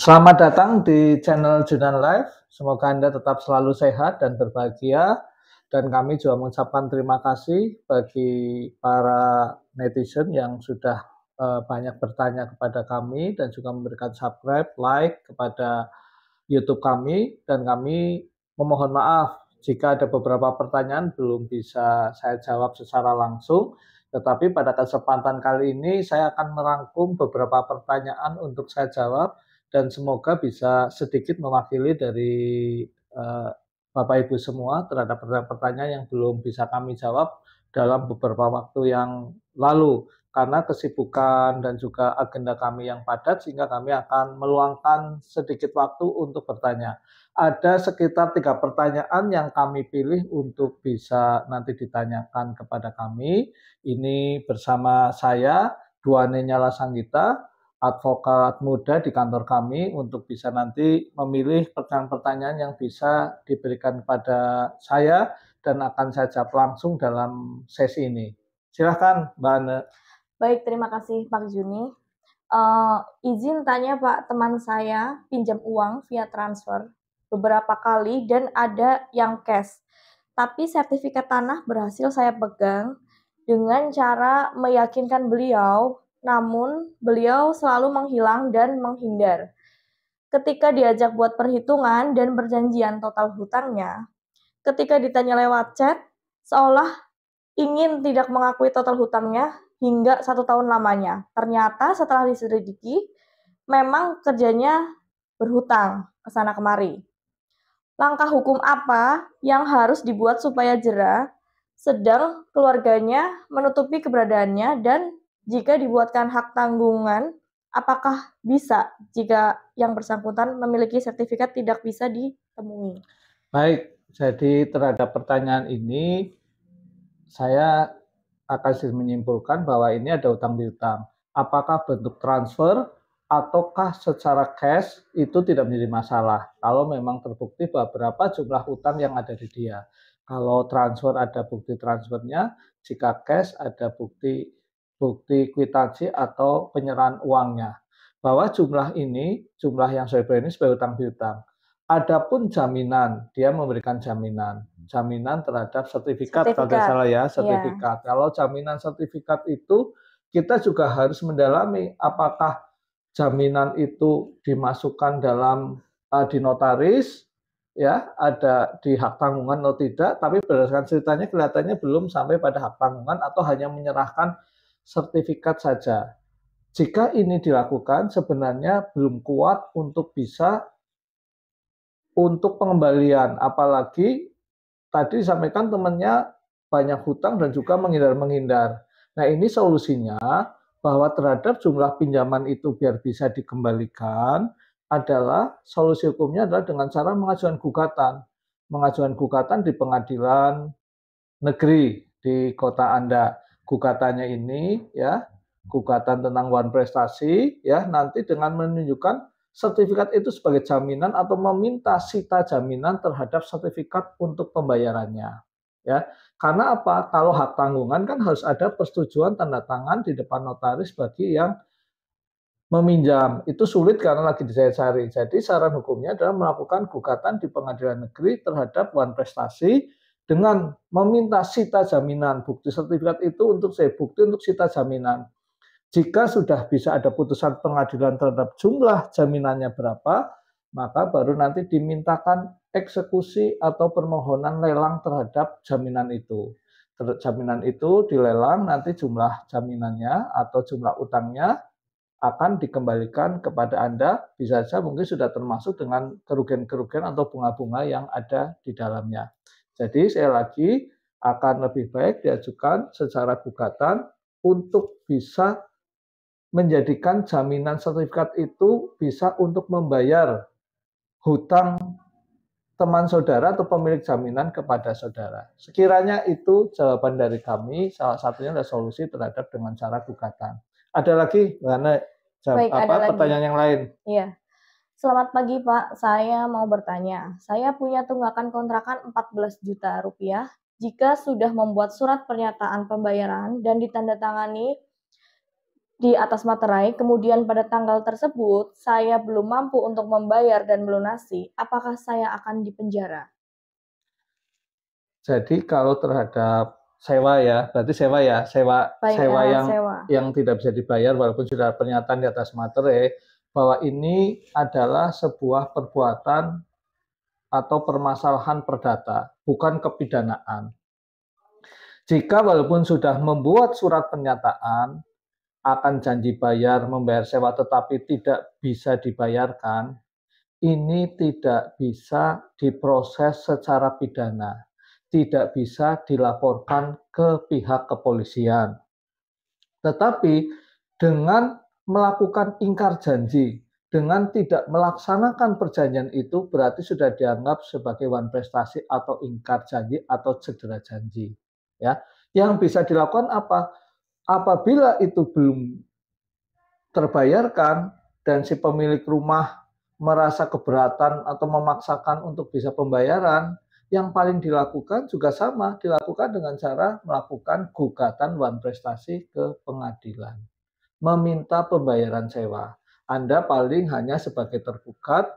Selamat datang di channel Junan Live. Semoga Anda tetap selalu sehat dan berbahagia. Dan kami juga mengucapkan terima kasih bagi para netizen yang sudah uh, banyak bertanya kepada kami dan juga memberikan subscribe, like kepada YouTube kami. Dan kami memohon maaf jika ada beberapa pertanyaan belum bisa saya jawab secara langsung. Tetapi pada kesempatan kali ini saya akan merangkum beberapa pertanyaan untuk saya jawab dan semoga bisa sedikit mewakili dari uh, Bapak Ibu semua terhadap pertanyaan-pertanyaan yang belum bisa kami jawab dalam beberapa waktu yang lalu karena kesibukan dan juga agenda kami yang padat sehingga kami akan meluangkan sedikit waktu untuk bertanya. Ada sekitar tiga pertanyaan yang kami pilih untuk bisa nanti ditanyakan kepada kami. Ini bersama saya, Duane Nyala Sanggita, advokat muda di kantor kami untuk bisa nanti memilih pertanyaan-pertanyaan yang bisa diberikan kepada saya dan akan saya jawab langsung dalam sesi ini. Silahkan Mbak Ane. Baik, terima kasih Pak Juni. Uh, izin tanya Pak, teman saya pinjam uang via transfer beberapa kali dan ada yang cash. Tapi sertifikat tanah berhasil saya pegang dengan cara meyakinkan beliau namun, beliau selalu menghilang dan menghindar. Ketika diajak buat perhitungan dan perjanjian total hutangnya, ketika ditanya lewat chat, seolah ingin tidak mengakui total hutangnya hingga satu tahun lamanya. Ternyata setelah diselidiki, memang kerjanya berhutang ke sana kemari. Langkah hukum apa yang harus dibuat supaya jerah, sedang keluarganya menutupi keberadaannya dan jika dibuatkan hak tanggungan, apakah bisa jika yang bersangkutan memiliki sertifikat tidak bisa ditemui? Baik, jadi terhadap pertanyaan ini saya akan menyimpulkan bahwa ini ada utang piutang. Apakah bentuk transfer ataukah secara cash itu tidak menjadi masalah kalau memang terbukti bahwa berapa jumlah hutang yang ada di dia. Kalau transfer ada bukti transfernya, jika cash ada bukti bukti kwitansi atau penyerahan uangnya. Bahwa jumlah ini, jumlah yang saya bayar ini sebagai utang piutang. Adapun jaminan, dia memberikan jaminan. Jaminan terhadap sertifikat, sertifikat. kalau salah ya, iya. sertifikat. Yeah. Kalau jaminan sertifikat itu, kita juga harus mendalami apakah jaminan itu dimasukkan dalam uh, di notaris, ya ada di hak tanggungan atau tidak, tapi berdasarkan ceritanya kelihatannya belum sampai pada hak tanggungan atau hanya menyerahkan sertifikat saja. Jika ini dilakukan sebenarnya belum kuat untuk bisa untuk pengembalian, apalagi tadi disampaikan temannya banyak hutang dan juga menghindar-menghindar. Nah ini solusinya bahwa terhadap jumlah pinjaman itu biar bisa dikembalikan adalah solusi hukumnya adalah dengan cara mengajukan gugatan. Mengajukan gugatan di pengadilan negeri di kota Anda gugatannya ini ya gugatan tentang wan prestasi ya nanti dengan menunjukkan sertifikat itu sebagai jaminan atau meminta sita jaminan terhadap sertifikat untuk pembayarannya ya. Karena apa? Kalau hak tanggungan kan harus ada persetujuan tanda tangan di depan notaris bagi yang meminjam. Itu sulit karena lagi dicari-cari. Jadi saran hukumnya adalah melakukan gugatan di pengadilan negeri terhadap wan prestasi dengan meminta sita jaminan bukti sertifikat itu untuk saya bukti untuk sita jaminan. Jika sudah bisa ada putusan pengadilan terhadap jumlah jaminannya berapa, maka baru nanti dimintakan eksekusi atau permohonan lelang terhadap jaminan itu. Jaminan itu dilelang nanti jumlah jaminannya atau jumlah utangnya akan dikembalikan kepada Anda, bisa saja mungkin sudah termasuk dengan kerugian-kerugian atau bunga-bunga yang ada di dalamnya. Jadi saya lagi akan lebih baik diajukan secara gugatan untuk bisa menjadikan jaminan sertifikat itu bisa untuk membayar hutang teman saudara atau pemilik jaminan kepada saudara. Sekiranya itu jawaban dari kami, salah satunya adalah solusi terhadap dengan cara gugatan. Ada lagi, mana Baik, apa ada pertanyaan lagi. yang lain? Iya. Selamat pagi Pak, saya mau bertanya. Saya punya tunggakan kontrakan 14 juta rupiah. Jika sudah membuat surat pernyataan pembayaran dan ditandatangani di atas materai, kemudian pada tanggal tersebut saya belum mampu untuk membayar dan melunasi, apakah saya akan dipenjara? Jadi kalau terhadap sewa ya, berarti sewa ya, sewa Baik, sewa eh, yang sewa. yang tidak bisa dibayar walaupun sudah pernyataan di atas materai bahwa ini adalah sebuah perbuatan atau permasalahan perdata, bukan kepidanaan. Jika walaupun sudah membuat surat pernyataan akan janji bayar membayar sewa tetapi tidak bisa dibayarkan, ini tidak bisa diproses secara pidana, tidak bisa dilaporkan ke pihak kepolisian. Tetapi dengan melakukan ingkar janji, dengan tidak melaksanakan perjanjian itu berarti sudah dianggap sebagai wan prestasi atau ingkar janji atau cedera janji. Ya, yang bisa dilakukan apa? Apabila itu belum terbayarkan dan si pemilik rumah merasa keberatan atau memaksakan untuk bisa pembayaran, yang paling dilakukan juga sama, dilakukan dengan cara melakukan gugatan wan prestasi ke pengadilan. Meminta pembayaran sewa. Anda paling hanya sebagai tergugat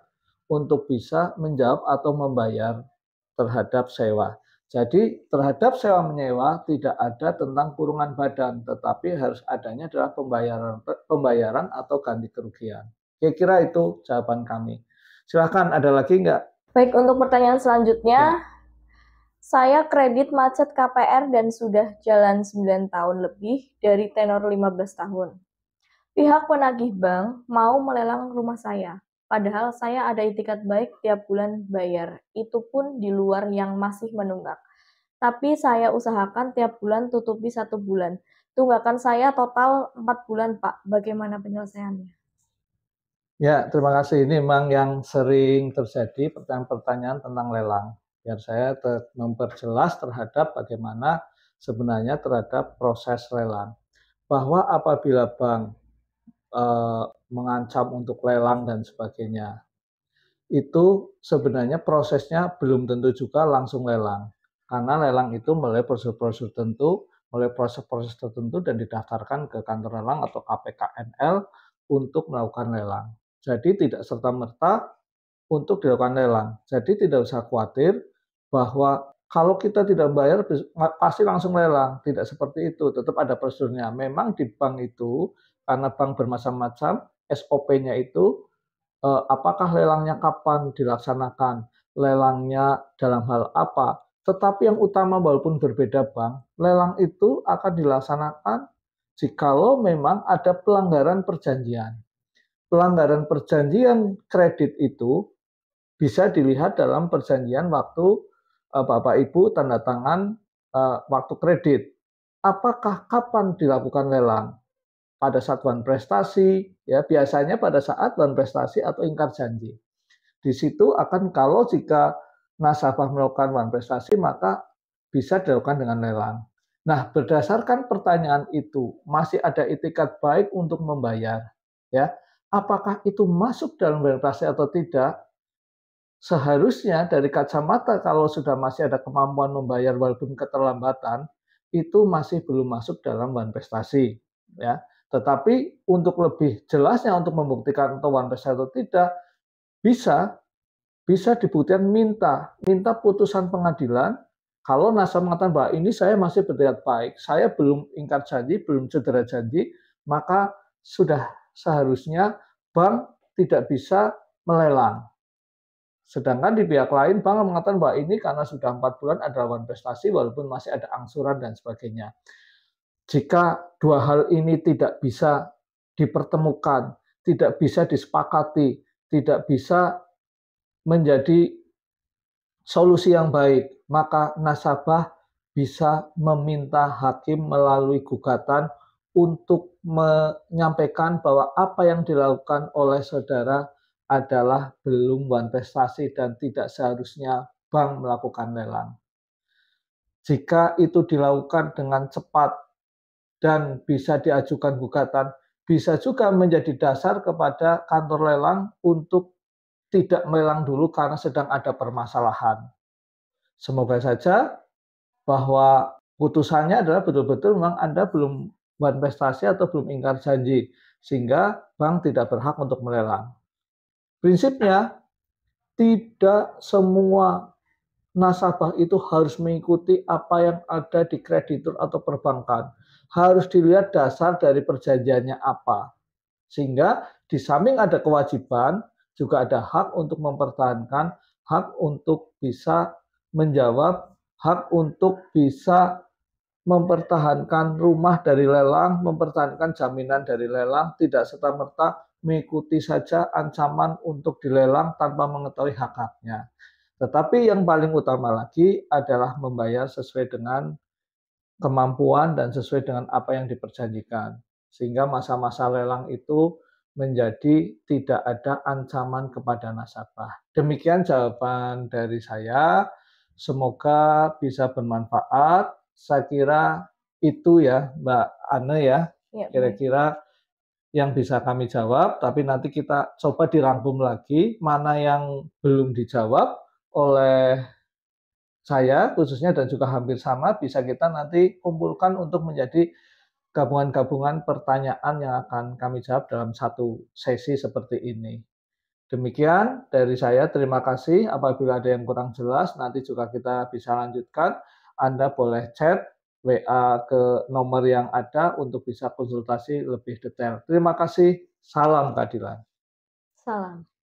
untuk bisa menjawab atau membayar terhadap sewa. Jadi terhadap sewa menyewa tidak ada tentang kurungan badan, tetapi harus adanya adalah pembayaran pembayaran atau ganti kerugian. Kira-kira itu jawaban kami. Silahkan ada lagi nggak? Baik, untuk pertanyaan selanjutnya, ya. saya kredit macet KPR dan sudah jalan 9 tahun lebih dari tenor 15 tahun. Pihak penagih bank mau melelang rumah saya, padahal saya ada itikat baik tiap bulan bayar, itu pun di luar yang masih menunggak. Tapi saya usahakan tiap bulan tutupi satu bulan. Tunggakan saya total 4 bulan, Pak. Bagaimana penyelesaiannya? Ya, terima kasih. Ini memang yang sering terjadi pertanyaan-pertanyaan tentang lelang. Biar saya ter memperjelas terhadap bagaimana sebenarnya terhadap proses lelang. Bahwa apabila bank e, mengancam untuk lelang dan sebagainya, itu sebenarnya prosesnya belum tentu juga langsung lelang. Karena lelang itu melalui prosedur-prosedur tertentu, melalui proses-proses tertentu dan didaftarkan ke kantor lelang atau KPKNL untuk melakukan lelang. Jadi tidak serta-merta untuk dilakukan lelang. Jadi tidak usah khawatir bahwa kalau kita tidak bayar pasti langsung lelang. Tidak seperti itu, tetap ada prosedurnya. Memang di bank itu karena bank bermacam-macam, SOP-nya itu eh, apakah lelangnya kapan dilaksanakan, lelangnya dalam hal apa. Tetapi yang utama walaupun berbeda bank, lelang itu akan dilaksanakan jikalau memang ada pelanggaran perjanjian pelanggaran perjanjian kredit itu bisa dilihat dalam perjanjian waktu uh, Bapak Ibu tanda tangan uh, waktu kredit. Apakah kapan dilakukan lelang? Pada saat wan prestasi, ya biasanya pada saat wan prestasi atau ingkar janji. Di situ akan kalau jika nasabah melakukan wan prestasi maka bisa dilakukan dengan lelang. Nah, berdasarkan pertanyaan itu, masih ada itikat baik untuk membayar, ya apakah itu masuk dalam verifikasi atau tidak, seharusnya dari kacamata kalau sudah masih ada kemampuan membayar walaupun keterlambatan, itu masih belum masuk dalam prestasi. Ya. Tetapi untuk lebih jelasnya untuk membuktikan atau prestasi atau tidak, bisa bisa dibuktikan minta minta putusan pengadilan kalau nasabah mengatakan bahwa ini saya masih berniat baik, saya belum ingkar janji, belum cedera janji, maka sudah seharusnya bank tidak bisa melelang. Sedangkan di pihak lain bank mengatakan bahwa ini karena sudah empat bulan adalah investasi walaupun masih ada angsuran dan sebagainya. Jika dua hal ini tidak bisa dipertemukan, tidak bisa disepakati, tidak bisa menjadi solusi yang baik, maka nasabah bisa meminta hakim melalui gugatan untuk menyampaikan bahwa apa yang dilakukan oleh saudara adalah belum prestasi dan tidak seharusnya bank melakukan lelang. Jika itu dilakukan dengan cepat dan bisa diajukan gugatan, bisa juga menjadi dasar kepada kantor lelang untuk tidak melelang dulu karena sedang ada permasalahan. Semoga saja bahwa putusannya adalah betul-betul memang Anda belum investasi atau belum ingkar janji, sehingga bank tidak berhak untuk melelang. Prinsipnya, tidak semua nasabah itu harus mengikuti apa yang ada di kreditur atau perbankan. Harus dilihat dasar dari perjanjiannya apa. Sehingga di samping ada kewajiban, juga ada hak untuk mempertahankan, hak untuk bisa menjawab, hak untuk bisa mempertahankan rumah dari lelang, mempertahankan jaminan dari lelang, tidak serta-merta mengikuti saja ancaman untuk dilelang tanpa mengetahui hak-haknya. Tetapi yang paling utama lagi adalah membayar sesuai dengan kemampuan dan sesuai dengan apa yang diperjanjikan. Sehingga masa-masa lelang itu menjadi tidak ada ancaman kepada nasabah. Demikian jawaban dari saya. Semoga bisa bermanfaat. Saya kira itu ya Mbak Ane ya. ya Kira-kira yang bisa kami jawab, tapi nanti kita coba dirangkum lagi mana yang belum dijawab oleh saya khususnya dan juga hampir sama bisa kita nanti kumpulkan untuk menjadi gabungan-gabungan pertanyaan yang akan kami jawab dalam satu sesi seperti ini. Demikian dari saya, terima kasih. Apabila ada yang kurang jelas, nanti juga kita bisa lanjutkan. Anda boleh chat WA ke nomor yang ada untuk bisa konsultasi lebih detail. Terima kasih. Salam keadilan. Salam.